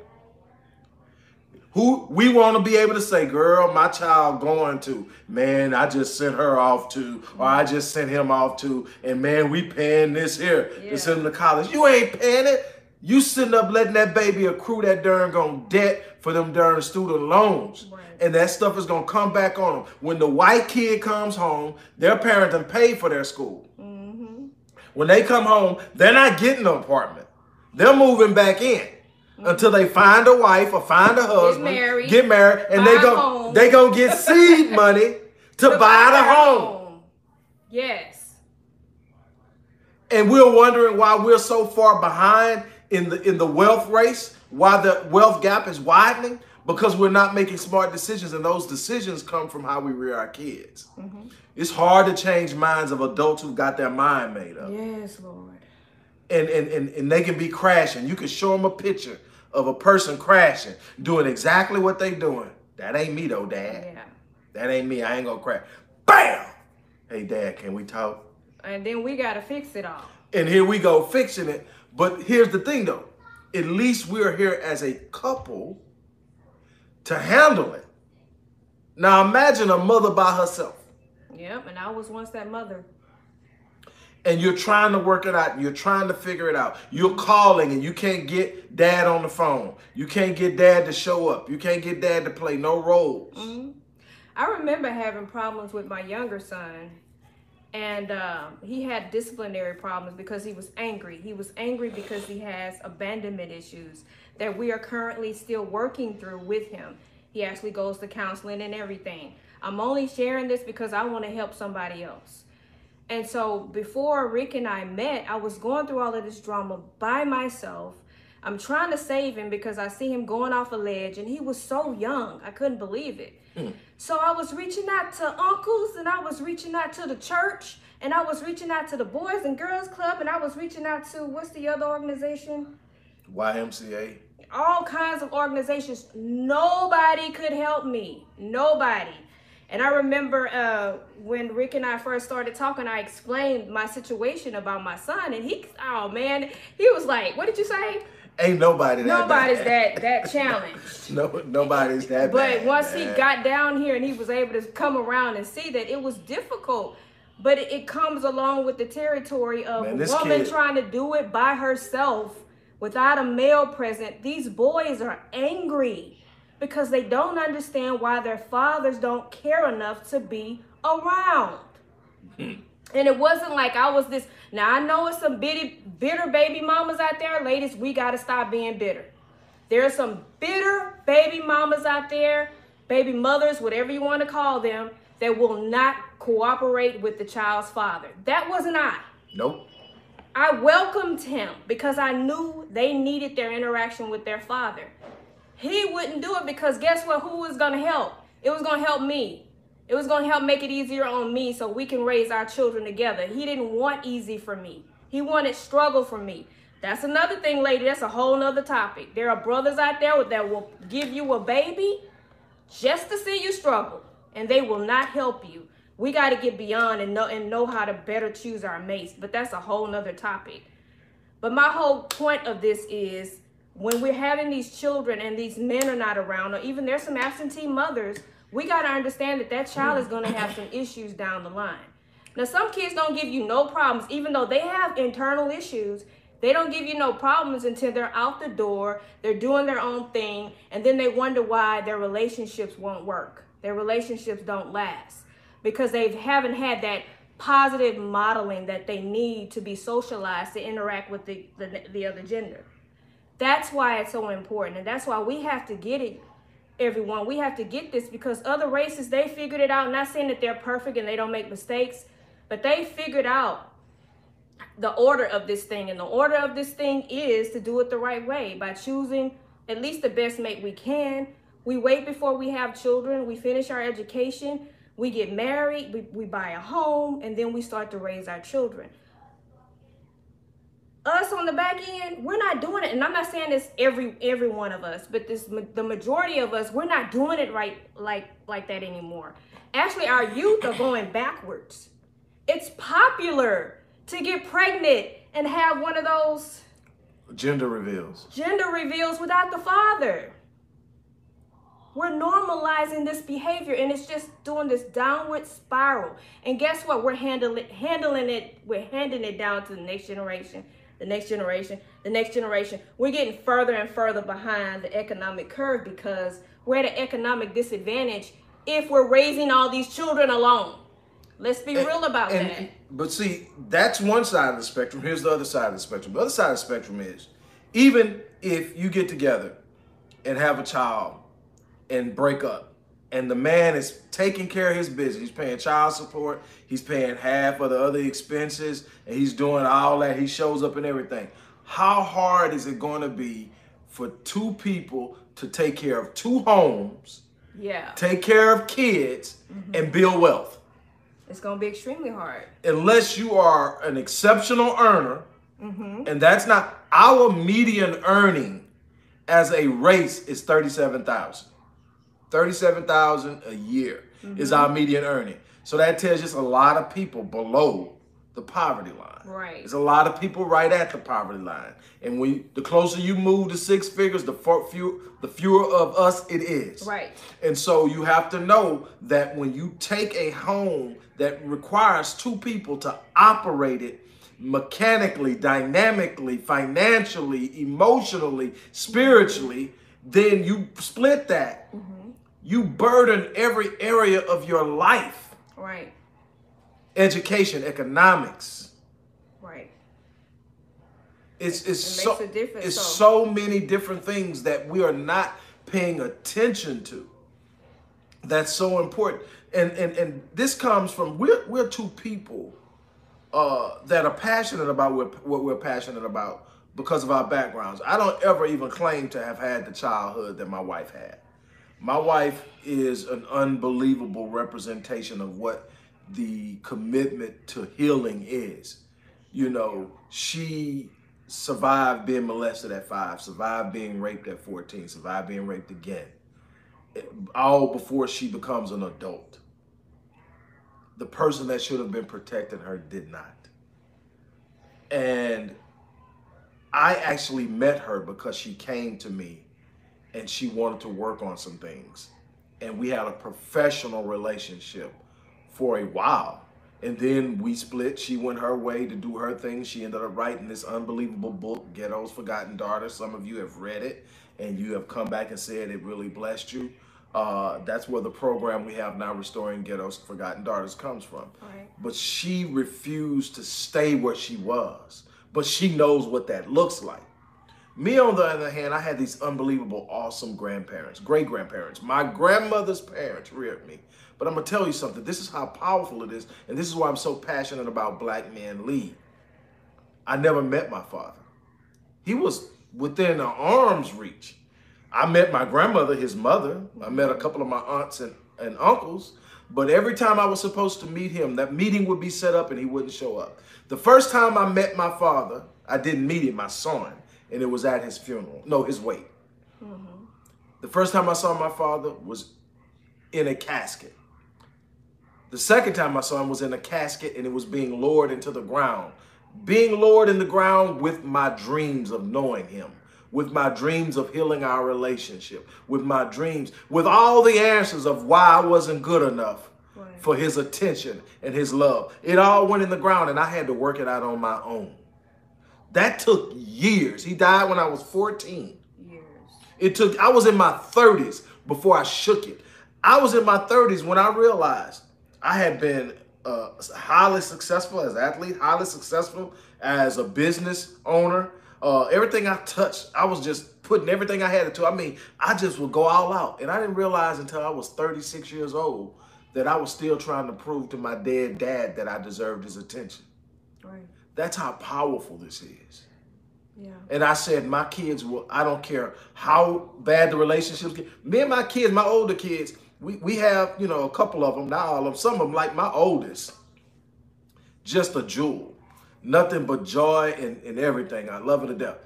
Who we want to be able to say, girl, my child going to, man, I just sent her off to, or I just sent him off to, and man, we paying this here to send him to college. You ain't paying it. You sitting up letting that baby accrue that darn on debt for them darn student loans. Right. And that stuff is gonna come back on them. When the white kid comes home, their parent done paid for their school. Mm-hmm. When they come home, they're not getting an apartment. They're moving back in until they find a wife or find a husband, get married, get married, and they go they gonna get seed money to, buy the their home. Yes. And we're wondering why we're so far behind in the in the wealth race, why the wealth gap is widening, because we're not making smart decisions, and those decisions come from how we rear our kids. Mm-hmm. It's hard to change minds of adults who've got their mind made up. Yes, Lord. And, and, and, and they can be crashing. You can show them a picture of a person crashing, doing exactly what they're doing. That ain't me though, Dad. Yeah. That ain't me. I ain't gonna crash. Bam! Hey, Dad, can we talk? And then we gotta fix it all. And here we go fixing it. But here's the thing though. At least we're here as a couple to handle it. Now imagine a mother by herself. Yep. And I was once that mother. And you're trying to work it out and you're trying to figure it out. You're calling and you can't get dad on the phone. You can't get dad to show up. You can't get dad to play no roles. I remember having problems with my younger son, and um, he had disciplinary problems because he was angry. He was angry because he has abandonment issues that we are currently still working through with him. He actually goes to counseling and everything. I'm only sharing this because I want to help somebody else. And so before Rick and I met, I was going through all of this drama by myself. I'm trying to save him because I see him going off a ledge and he was so young. I couldn't believe it. Hmm. So I was reaching out to uncles and I was reaching out to the church and I was reaching out to the Boys and Girls Club and I was reaching out to what's the other organization? YMCA. all kinds of organizations. Nobody could help me. Nobody. And I remember uh, when Rick and I first started talking, I explained my situation about my son, and he, oh man, he was like, "What did you say?" Ain't nobody that Nobody's bad. that that challenged. No, nobody's that But bad. once he got down here and he was able to come around and see that it was difficult, but it, it comes along with the territory of Man, woman kid- trying to do it by herself without a male present. These boys are angry because they don't understand why their fathers don't care enough to be around. Hmm. And it wasn't like I was this. Now I know it's some bitty, bitter baby mamas out there, ladies. We gotta stop being bitter. There are some bitter baby mamas out there, baby mothers, whatever you want to call them, that will not cooperate with the child's father. That wasn't I. Nope. I welcomed him because I knew they needed their interaction with their father. He wouldn't do it because guess what? Who was going to help? It was going to help me. It was going to help make it easier on me so we can raise our children together. He didn't want easy for me. He wanted struggle for me. That's another thing, lady. That's a whole nother topic. There are brothers out there that will give you a baby just to see you struggle, and they will not help you. We got to get beyond and know and know how to better choose our mates, but that's a whole nother topic. But my whole point of this is when we're having these children and these men are not around, or even there's some absentee mothers, we got to understand that that child is going to have some issues down the line. Now, some kids don't give you no problems, even though they have internal issues. They don't give you no problems until they're out the door, they're doing their own thing, and then they wonder why their relationships won't work. Their relationships don't last because they haven't had that positive modeling that they need to be socialized to interact with the, the, the other gender. That's why it's so important, and that's why we have to get it, everyone. We have to get this because other races they figured it out. Not saying that they're perfect and they don't make mistakes, but they figured out the order of this thing, and the order of this thing is to do it the right way by choosing at least the best mate we can. We wait before we have children. We finish our education. We get married. We, we buy a home, and then we start to raise our children us on the back end, we're not doing it. And I'm not saying this every every one of us, but this the majority of us, we're not doing it right like like that anymore. Actually, our youth are going backwards. It's popular to get pregnant and have one of those Gender reveals. gender reveals without the father. We're normalizing this behavior and it's just doing this downward spiral. And guess what? We're handling handling it, we're handing it down to the next generation. The next generation, the next generation. We're getting further and further behind the economic curve because we're at an economic disadvantage if we're raising all these children alone. Let's be And- real about and- that. But see, that's one side of the spectrum. Here's the other side of the spectrum. The other side of the spectrum is even if you get together and have a child and break up, and the man is taking care of his business, he's paying child support, he's paying half of the other expenses, and he's doing all that, he shows up and everything. How hard is it going to be for two people to take care of two homes, Yeah, take care of kids, mm-hmm. and build wealth? it's gonna be extremely hard. unless you are an exceptional earner, mm-hmm. and that's not our median earning as a race is 37,000. 37,000 a year is our mm-hmm. median earning. So that tells us a lot of people below the poverty line. Right. There's a lot of people right at the poverty line. And when the closer you move to six figures, the far, few, the fewer of us it is. Right. And so you have to know that when you take a home that requires two people to operate it mechanically, dynamically, financially, emotionally, spiritually, then you split that. Mm-hmm. You burden every area of your life Right. education, economics. Right. It's, it's It so makes a difference, it's so- so many different things that we are not paying attention to. That's so important, and and and this comes from we're we're two people uh, that are passionate about what, what we're passionate about because of our backgrounds. I don't ever even claim to have had the childhood that my wife had. My wife is an unbelievable representation of what the commitment to healing is. You know, she survived being molested at five, survived being raped at 14, survived being raped again, all before she becomes an adult. The person that should have been protecting her did not. And I actually met her because she came to me and she wanted to work on some things. And we had a professional relationship for a while. And then we split. She went her way to do her thing. She ended up writing this unbelievable book, Ghetto's Forgotten Daughter. Some of you have read it and you have come back and said it really blessed you. Uh, that's where the program we have now, Restoring Ghetto's Forgotten Daughters, comes from. Right. But she refused to stay where she was. But she knows what that looks like. Me, on the other hand, I had these unbelievable, awesome grandparents, great grandparents. My grandmother's parents reared me. But I'm going to tell you something. This is how powerful it is. And this is why I'm so passionate about Black Men Lead. I never met my father, he was within an arm's reach. I met my grandmother, his mother. I met a couple of my aunts and, and uncles. But every time I was supposed to meet him, that meeting would be set up and he wouldn't show up. The first time I met my father, I didn't meet him, saw him. And it was at his funeral. No, his wake. The first time I saw my father was in a casket. The second time I saw him was in a casket and it was being lowered into the ground. Being lowered in the ground with my dreams of knowing him, with my dreams of healing our relationship, with my dreams, with all the answers of why I wasn't good enough Right. for his attention and his love. It all went in the ground and I had to work it out on my own. That took years. He died when I was 14. Years. It took, I was in my 30s before I shook it. I was in my 30s when I realized I had been uh, highly successful as an athlete, highly successful as a business owner. Uh, everything I touched, I was just putting everything I had into. I mean, I just would go all out. And I didn't realize until I was 36 years old that I was still trying to prove to my dead dad that I deserved his attention. Right. That's how powerful this is. Yeah. And I said, my kids will, I don't care how bad the relationships get. Me and my kids, my older kids, we, we have, you know, a couple of them, not all of them, some of them, like my oldest, just a jewel. Nothing but joy and, and everything. I love her to death.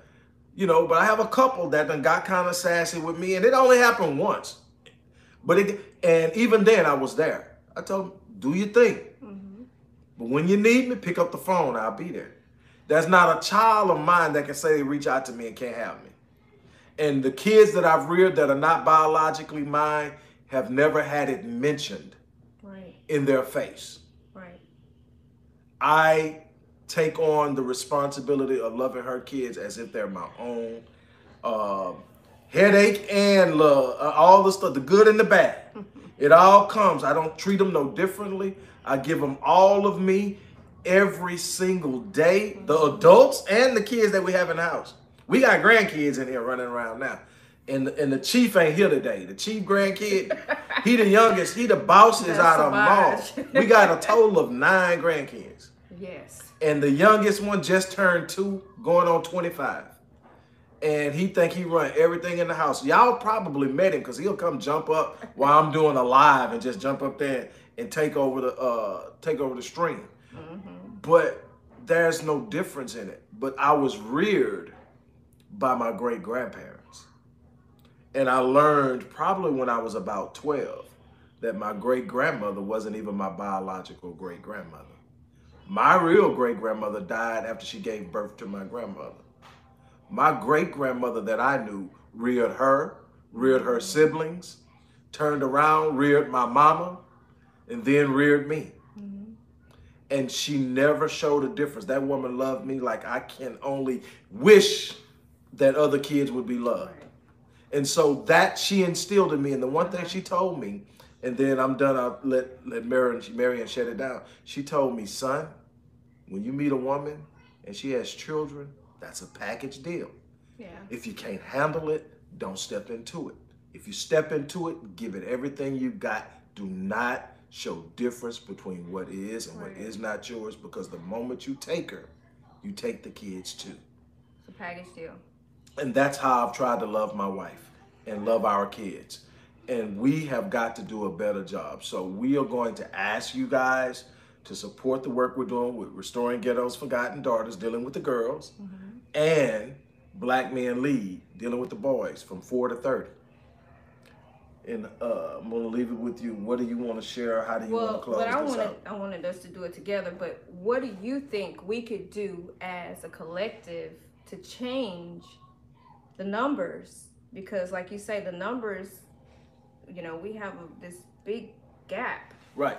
You know, but I have a couple that done got kind of sassy with me, and it only happened once. But it, and even then, I was there. I told them, do your thing. But when you need me, pick up the phone. I'll be there. There's not a child of mine that can say they reach out to me and can't have me. And the kids that I've reared that are not biologically mine have never had it mentioned Right. in their face. Right. I take on the responsibility of loving her kids as if they're my own. Um, headache and love, uh, all the stuff, the good and the bad. It all comes. I don't treat them no differently. I give them all of me every single day. The adults and the kids that we have in the house. We got grandkids in here running around now. And, and the chief ain't here today. The chief grandkid, he the youngest, he the boss is out of them all. We got a total of nine grandkids. Yes. And the youngest one just turned two, going on 25 and he think he run everything in the house. Y'all probably met him because he'll come jump up while I'm doing a live and just jump up there and take over the uh, take over the stream. Mm-hmm. But there's no difference in it. But I was reared by my great grandparents, and I learned probably when I was about twelve that my great grandmother wasn't even my biological great grandmother. My real great grandmother died after she gave birth to my grandmother. My great grandmother that I knew reared her, reared her siblings, turned around, reared my mama, and then reared me. Mm-hmm. And she never showed a difference. That woman loved me like I can only wish that other kids would be loved. Right. And so that she instilled in me. And the one thing she told me, and then I'm done, I'll let, let Marion, Marion shut it down. She told me, son, when you meet a woman and she has children, that's a package deal. Yeah. If you can't handle it, don't step into it. If you step into it, give it everything you've got. Do not show difference between what is and what is not yours because the moment you take her, you take the kids too. It's a package deal. And that's how I've tried to love my wife and love our kids. And we have got to do a better job. So we are going to ask you guys to support the work we're doing with Restoring Ghetto's Forgotten Daughters, dealing with the girls, mm-hmm. and Black Men Lead, dealing with the boys from 4 to 30. And uh, I'm to leave it with you. What do you want to share? How do you well, want to close but I wanted, out? I wanted us to do it together, but what do you think we could do as a collective to change the numbers? Because, like you say, the numbers, you know, we have a, this big gap. Right.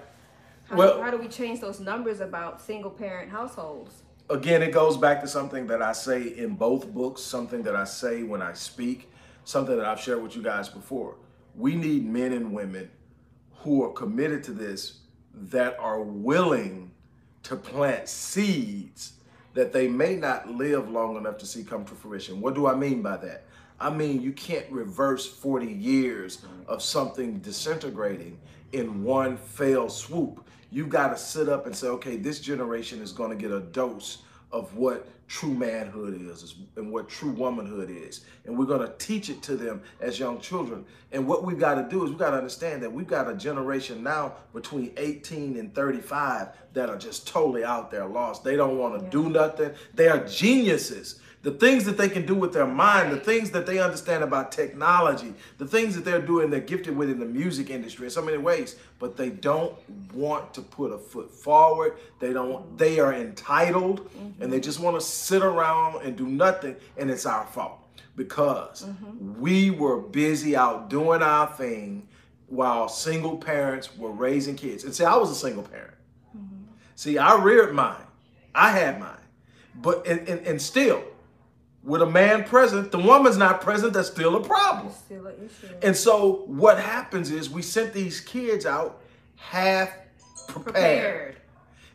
How, well, do, how do we change those numbers about single parent households? Again, it goes back to something that I say in both books, something that I say when I speak, something that I've shared with you guys before. We need men and women who are committed to this that are willing to plant seeds that they may not live long enough to see come to fruition. What do I mean by that? I mean, you can't reverse 40 years of something disintegrating in one fell swoop you got to sit up and say, okay, this generation is going to get a dose of what true manhood is and what true womanhood is. And we're going to teach it to them as young children. And what we've got to do is we've got to understand that we've got a generation now between 18 and 35 that are just totally out there lost. They don't want to yeah. do nothing. They are geniuses the things that they can do with their mind, the things that they understand about technology, the things that they're doing, they're gifted with in the music industry in so many ways, but they don't want to put a foot forward. They don't, they are entitled mm-hmm. and they just want to sit around and do nothing, and it's our fault because mm-hmm. we were busy out doing our thing while single parents were raising kids. And see, I was a single parent. Mm-hmm. See, I reared mine. I had mine. But and, and, and still, with a man present, the woman's not present, that's still a problem. Still an issue. And so what happens is we sent these kids out half prepared. prepared.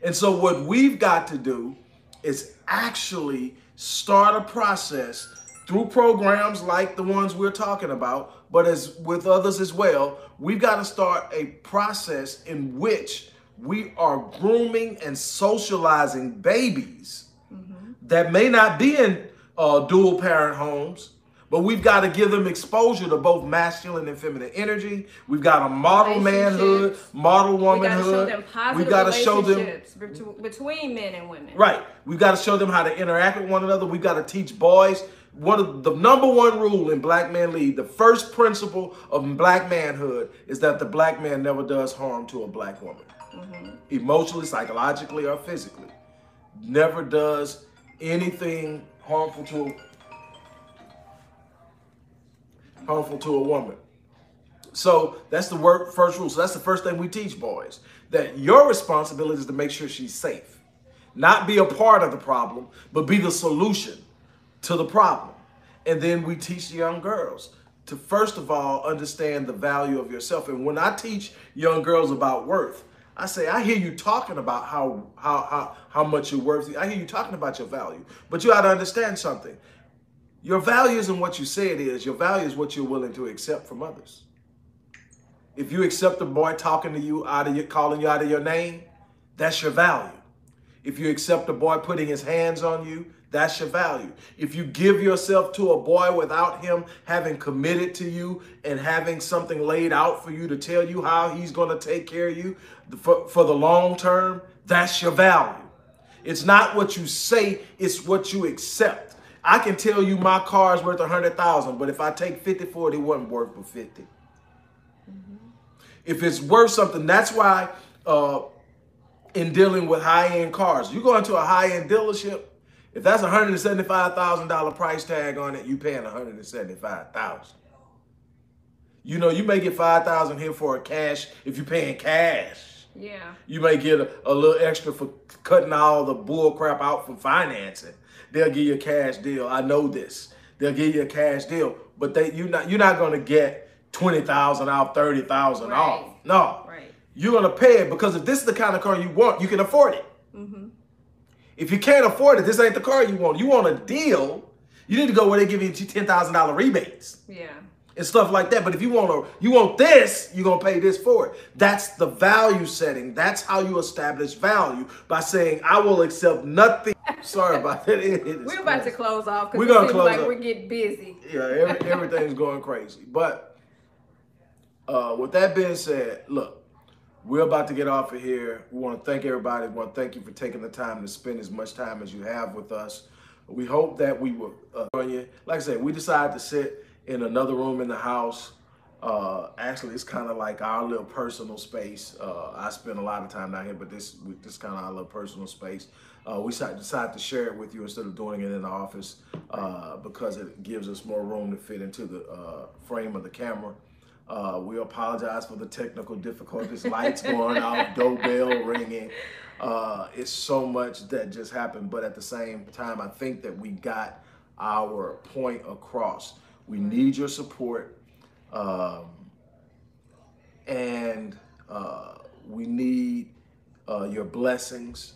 And so what we've got to do is actually start a process through programs like the ones we're talking about, but as with others as well, we've got to start a process in which we are grooming and socializing babies mm-hmm. that may not be in uh, dual parent homes. But we've got to give them exposure to both masculine and feminine energy. We've got to model manhood, model womanhood. We've got to show them positive relationships between men and women. Right. We've got to show them how to interact with one another. We've got to teach boys. One of the number one rule in Black Men Lead, the first principle of black manhood is that the black man never does harm to a black woman, mm-hmm. emotionally, psychologically, or physically. Never does anything harmful to harmful to a woman. So that's the word, first rule. So that's the first thing we teach boys that your responsibility is to make sure she's safe. Not be a part of the problem, but be the solution to the problem. And then we teach young girls to first of all understand the value of yourself. And when I teach young girls about worth, I say, I hear you talking about how how how, how much you're worth. I hear you talking about your value. But you got to understand something. Your value isn't what you say it is. Your value is what you're willing to accept from others. If you accept a boy talking to you out of your calling you out of your name, that's your value. If you accept a boy putting his hands on you, that's your value. If you give yourself to a boy without him having committed to you and having something laid out for you to tell you how he's going to take care of you for, for the long term, that's your value. It's not what you say, it's what you accept. I can tell you my car is worth a hundred thousand, but if I take 50 for it, it wasn't worth but 50. Mm-hmm. If it's worth something, that's why uh, in dealing with high-end cars, you go into a high-end dealership, if that's a hundred and seventy-five thousand dollar price tag on it, you paying a hundred and seventy-five thousand. You know, you may get five thousand here for a cash if you're paying cash. Yeah. You may get a, a little extra for cutting all the bull crap out from financing. They'll give you a cash deal. I know this. They'll give you a cash deal, but they you not you're not gonna get twenty thousand off, thirty thousand right. off. No. Right. You're gonna pay it because if this is the kind of car you want, you can afford it. Mm-hmm. If you can't afford it, this ain't the car you want. You want a deal. You need to go where they give you ten thousand dollar rebates. Yeah. And stuff like that. But if you want to, you want this, you're gonna pay this for it. That's the value setting. That's how you establish value by saying, "I will accept nothing." Sorry about that. It, we're about crazy. to close off because we're gonna close like up. we're getting busy. Yeah, every, everything's going crazy. But uh, with that being said, look, we're about to get off of here. We want to thank everybody. We want to thank you for taking the time to spend as much time as you have with us. We hope that we will uh, join you. Like I said, we decided to sit in another room in the house. Uh, actually, it's kind of like our little personal space. Uh, I spend a lot of time down here, but this this kind of our little personal space. Uh, we decided to share it with you instead of doing it in the office uh, because it gives us more room to fit into the uh, frame of the camera. Uh, we apologize for the technical difficulties, lights going out, doorbell ringing. Uh, it's so much that just happened, but at the same time, I think that we got our point across. We need your support, um, and uh, we need uh, your blessings.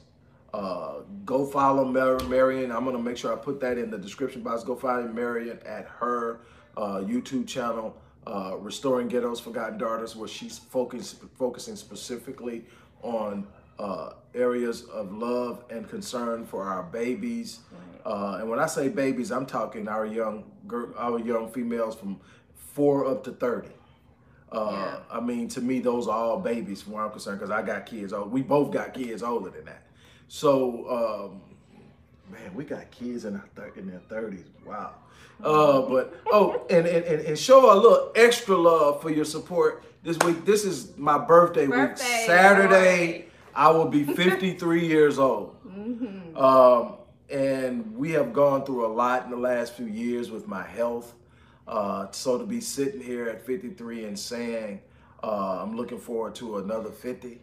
Uh, go follow Mar- Marion. I'm gonna make sure I put that in the description box. Go follow Marion at her uh, YouTube channel uh, Restoring Ghetto's Forgotten Daughters, where she's focus, focusing specifically on uh, areas of love and concern for our babies. Uh, and when I say babies, I'm talking our young our young females from four up to 30. Uh, yeah. I mean, to me, those are all babies from where I'm concerned because I got kids. We both got kids older than that. So, um, man, we got kids in, our in their 30s. Wow. Uh, but oh, and, and and show a little extra love for your support this week. This is my birthday, birthday week. Saturday, I will be 53 years old. Mm-hmm. Um, and we have gone through a lot in the last few years with my health. Uh, so to be sitting here at 53 and saying uh, I'm looking forward to another 50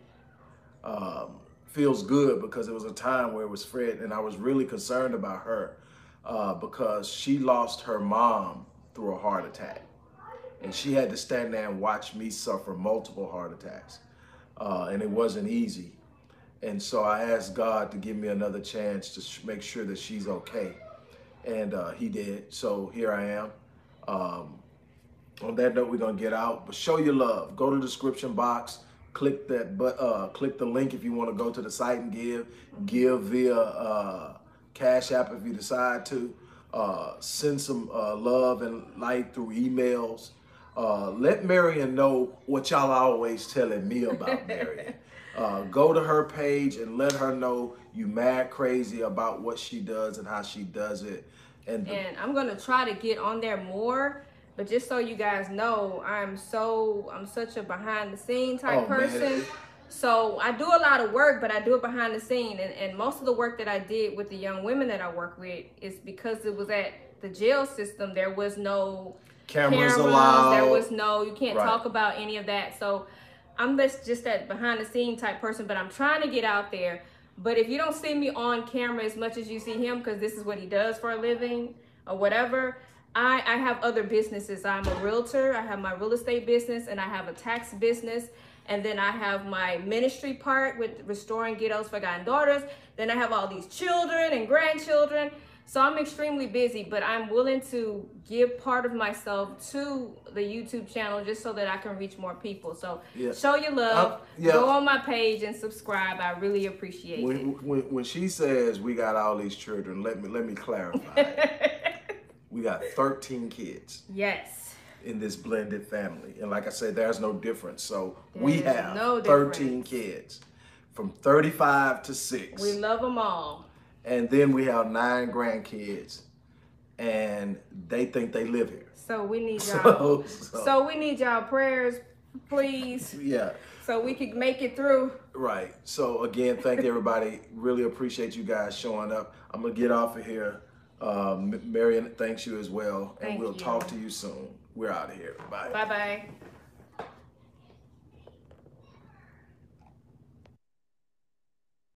um, feels good because it was a time where it was Fred and I was really concerned about her uh, because she lost her mom through a heart attack. And she had to stand there and watch me suffer multiple heart attacks. Uh, and it wasn't easy. And so I asked God to give me another chance to make sure that she's okay. And uh, he did. So here I am. Um, on that note, we're gonna get out. But show your love. Go to the description box. Click that, but uh, click the link if you want to go to the site and give. Give via uh, Cash App if you decide to. Uh, send some uh, love and light through emails. Uh, let Marion know what y'all always telling me about Marion. Uh, go to her page and let her know you mad crazy about what she does and how she does it. And, and I'm gonna try to get on there more. But just so you guys know, I'm so I'm such a behind the scene type oh, person. Man. So I do a lot of work, but I do it behind the scene. And, and most of the work that I did with the young women that I work with is because it was at the jail system. There was no cameras, cameras allowed. There was no, you can't right. talk about any of that. So I'm just, just that behind the scene type person, but I'm trying to get out there. But if you don't see me on camera as much as you see him, because this is what he does for a living or whatever, I, I have other businesses. I'm a realtor, I have my real estate business, and I have a tax business. And then I have my ministry part with Restoring Ghettos Forgotten Daughters. Then I have all these children and grandchildren. So I'm extremely busy, but I'm willing to give part of myself to the YouTube channel just so that I can reach more people. So Yeah. show your love. Yeah. Go on my page and subscribe. I really appreciate When, when when she says we got all these children, let me let me clarify. we got 13 kids yes. in this blended family, and like I said, there's no difference. So we have no 13 kids, from 35 to six. We love them all. and then we have nine grandkids, and they think they live here. So we need y'all. So, so, So we need y'all prayers, please, yeah, so we can make it through. right. So again, thank everybody. Really appreciate you guys showing up. I'm gonna get off of here. Um, Marion, thanks you as well, and Thank we'll you. talk to you soon. We're out of here. Bye. Bye bye.